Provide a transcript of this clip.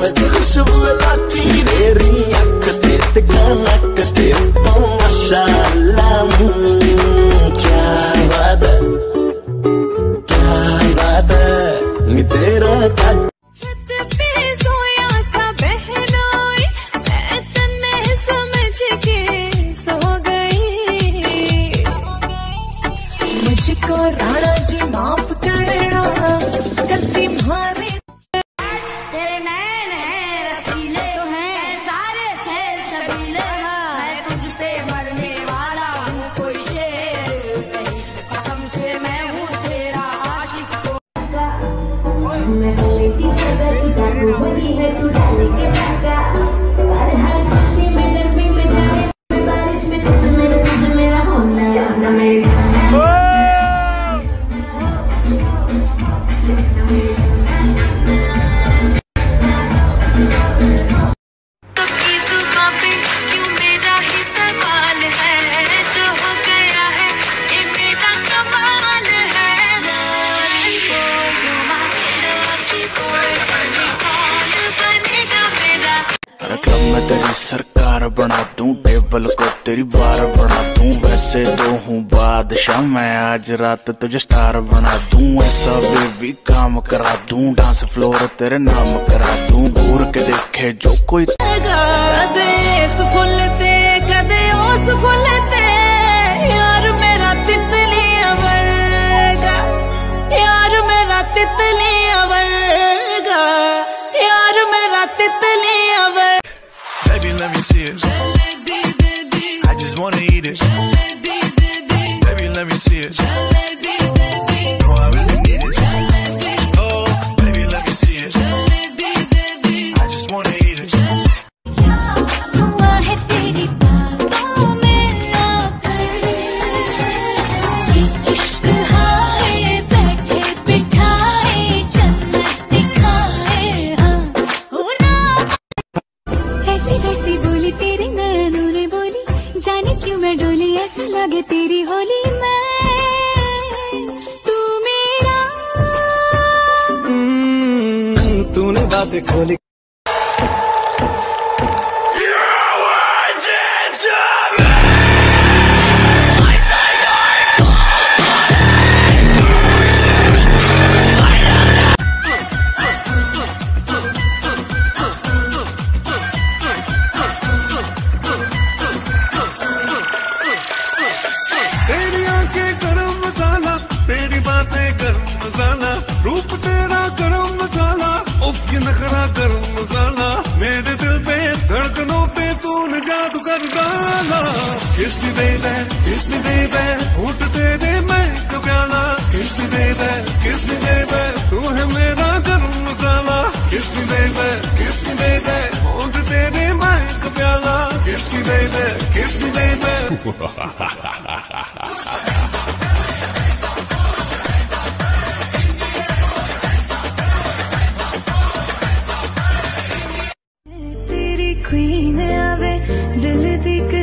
ਵਿੱਚ ਖੁਸ਼ਬੂ ਲਾਤੀ ਤੇਰੀ ਅੱਖ ਤੇ ਤੇ ਕਣਕ ਤੇ ਤਮਾਸ਼ਾ ਲਾਮੂ डाकू बनी है मैं तेरी सरकार बना दूँ, टेबल को तेरी बार बना दूँ। वैसे तो हूँ बादशाह, मैं आज रात तुझे स्टार बना दूँ। ऐसा बेबी काम करा दूँ डांस फ्लोर तेरे नाम करा दूँ। घूर के देखे जो कोई कदे इस let me see it. Jalebi, baby. I just wanna eat it. Jalebi, baby. Baby, let me see it. Jalebi, Holi मैं तू मेरा। तूने बात खोली। तेरी आँखें गरम मसाला, तेरी बातें गरम मसाला, रूप तेरा गरम मसाला, उफ, ये नखरा गरम मसाला, मेरे दिल पे धड़कनों पे तूने जादू कर डाला। किस दे दे, किस दे दे होठ तेरे मैं एक प्याला। किस दे दे, किस दे दे, तू है मेरा गरम मसाला। किस दे दे, किस दे दे होठ तेरे मैं एक प्याला। किस दे दे, किस दे दे। de la